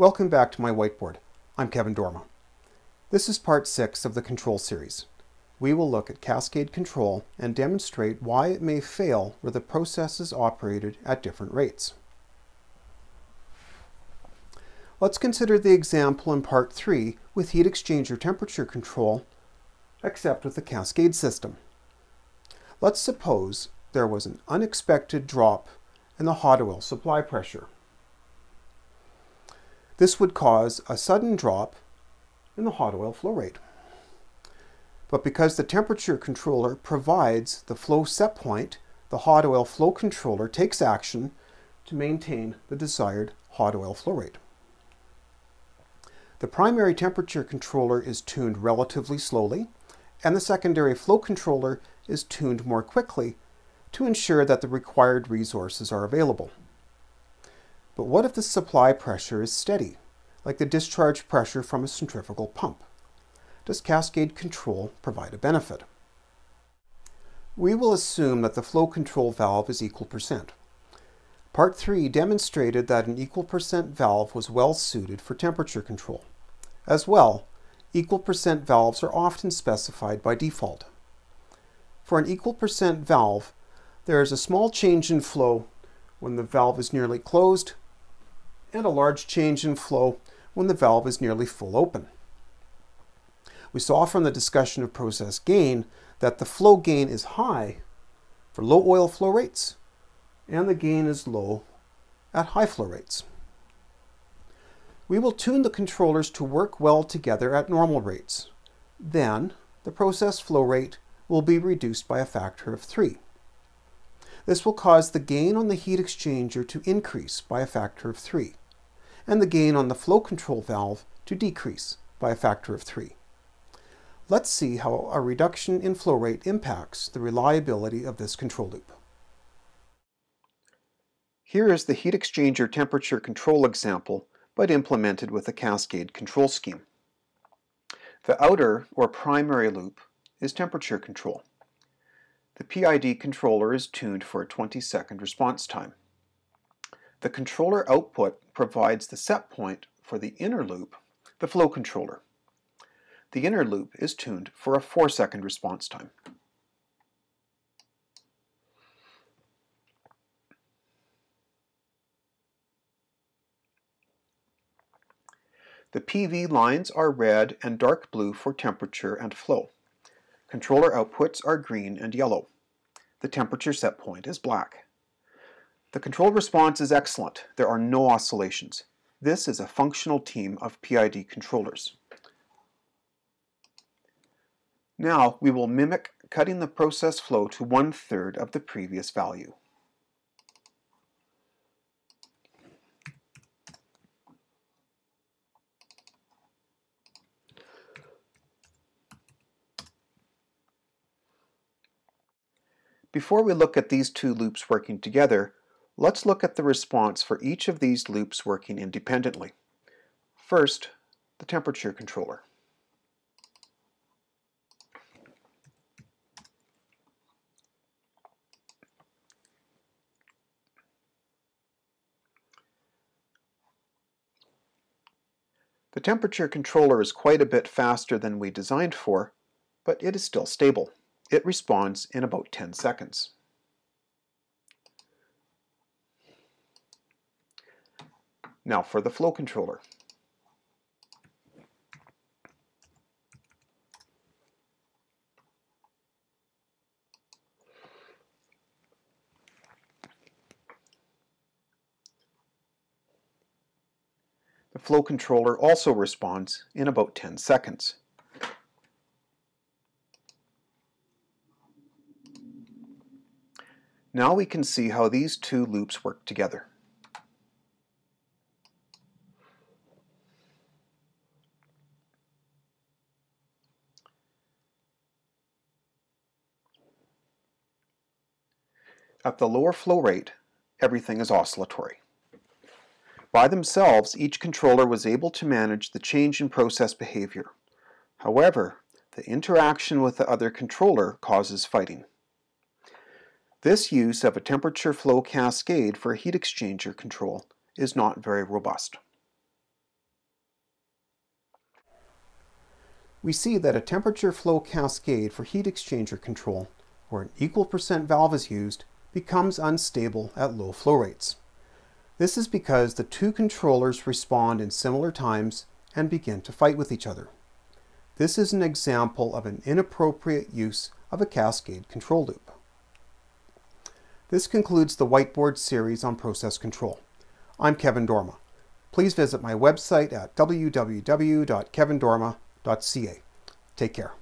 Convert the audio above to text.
Welcome back to my whiteboard. I'm Kevin Dorma. This is part 6 of the control series. We will look at cascade control and demonstrate why it may fail where the process is operated at different rates. Let's consider the example in part 3 with heat exchanger temperature control, except with the cascade system. Let's suppose there was an unexpected drop in the hot oil supply pressure. This would cause a sudden drop in the hot oil flow rate. But because the temperature controller provides the flow set point, the hot oil flow controller takes action to maintain the desired hot oil flow rate. The primary temperature controller is tuned relatively slowly, and the secondary flow controller is tuned more quickly to ensure that the required resources are available. But what if the supply pressure is steady, like the discharge pressure from a centrifugal pump? Does cascade control provide a benefit? We will assume that the flow control valve is equal percent. Part 3 demonstrated that an equal percent valve was well suited for temperature control. As well, equal percent valves are often specified by default. For an equal percent valve, there is a small change in flow when the valve is nearly closed and a large change in flow when the valve is nearly full open. We saw from the discussion of process gain that the flow gain is high for low oil flow rates and the gain is low at high flow rates. We will tune the controllers to work well together at normal rates. Then the process flow rate will be reduced by a factor of 3. This will cause the gain on the heat exchanger to increase by a factor of 3 and the gain on the flow control valve to decrease by a factor of 3. Let's see how a reduction in flow rate impacts the reliability of this control loop. Here is the heat exchanger temperature control example, but implemented with a cascade control scheme. The outer, or primary loop, is temperature control. The PID controller is tuned for a 20 second response time. The controller output provides the set point for the inner loop, the flow controller. The inner loop is tuned for a 4 second response time. The PV lines are red and dark blue for temperature and flow. Controller outputs are green and yellow. The temperature set point is black. The control response is excellent. There are no oscillations. This is a functional team of PID controllers. Now we will mimic cutting the process flow to one-third of the previous value. Before we look at these two loops working together, let's look at the response for each of these loops working independently. First, the temperature controller. The temperature controller is quite a bit faster than we designed for, but it is still stable. It responds in about 10 seconds. Now for the flow controller. The flow controller also responds in about 10 seconds. Now we can see how these two loops work together. At the lower flow rate, everything is oscillatory. By themselves, each controller was able to manage the change in process behavior. However, the interaction with the other controller causes fighting. This use of a temperature flow cascade for heat exchanger control is not very robust. We see that a temperature flow cascade for heat exchanger control, where an equal percent valve is used, becomes unstable at low flow rates. This is because the two controllers respond in similar times and begin to fight with each other. This is an example of an inappropriate use of a cascade control loop. This concludes the whiteboard series on process control. I'm Kevin Dorma. Please visit my website at www.kevindorma.ca. Take care.